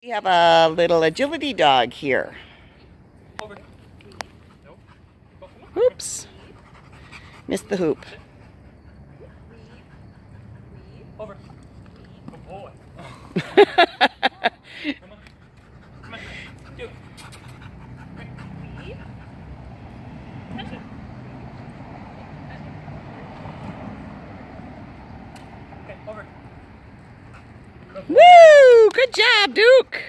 We have a little agility dog here. Oops. Missed the hoop. Over. Good boy. Come on. Come on. Do. Okay, over. Woo! Good job, Duke.